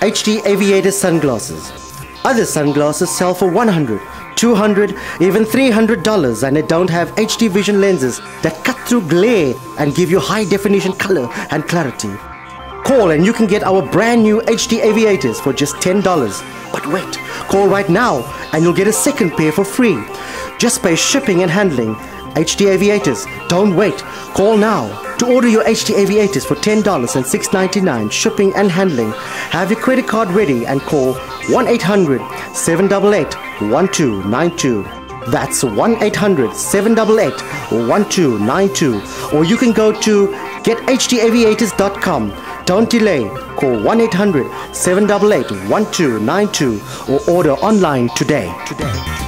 HD Aviator sunglasses. Other sunglasses sell for 100, 200, even 300 dollars and they don't have HD vision lenses that cut through glare and give you high definition color and clarity. Call and you can get our brand new HD aviators for just $10. But wait, call right now and you'll get a second pair for free. Just pay shipping and handling. HD aviators, don't wait. Call now to order your HD aviators for $10 and $6.99 shipping and handling. Have your credit card ready and call 1 800 788 1292. That's 1 800 788 1292. Or you can go to gethdaviators.com. Don't delay. Call 1 800 788 1292 or order online today. Today. today.